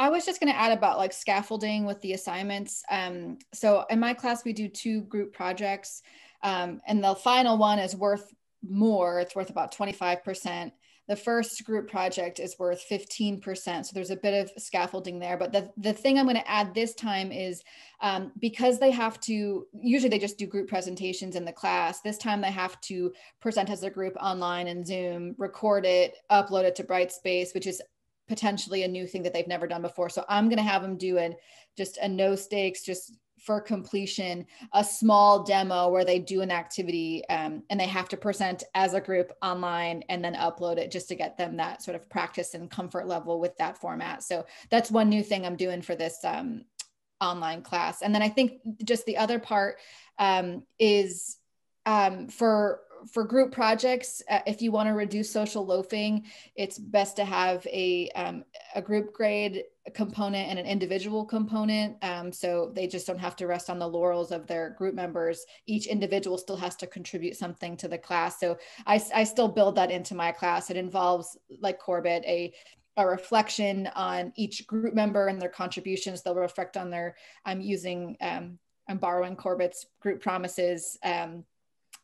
I was just going to add about like scaffolding with the assignments. Um, so in my class, we do two group projects, um, and the final one is worth more. It's worth about 25%. The first group project is worth 15%. So there's a bit of scaffolding there. But the, the thing I'm going to add this time is um, because they have to, usually they just do group presentations in the class. This time they have to present as a group online in Zoom, record it, upload it to Brightspace, which is potentially a new thing that they've never done before. So I'm going to have them do a, just a no stakes, just for completion a small demo where they do an activity um, and they have to present as a group online and then upload it just to get them that sort of practice and comfort level with that format. So that's one new thing I'm doing for this um, online class. And then I think just the other part um, is um, for for group projects, uh, if you want to reduce social loafing, it's best to have a, um, a group grade component and an individual component. Um, so they just don't have to rest on the laurels of their group members. Each individual still has to contribute something to the class. So I, I still build that into my class. It involves, like Corbette, a a reflection on each group member and their contributions. They'll reflect on their, I'm using, um, I'm borrowing Corbette's group promises um,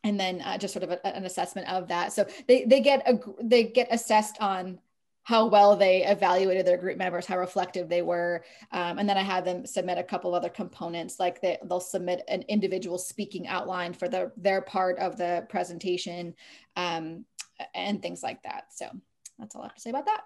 and then uh, just sort of a, an assessment of that. So they they get a they get assessed on how well they evaluated their group members, how reflective they were, um, and then I had them submit a couple of other components, like they, they'll submit an individual speaking outline for the, their part of the presentation, um, and things like that. So that's all I have to say about that.